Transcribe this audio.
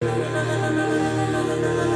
嗯。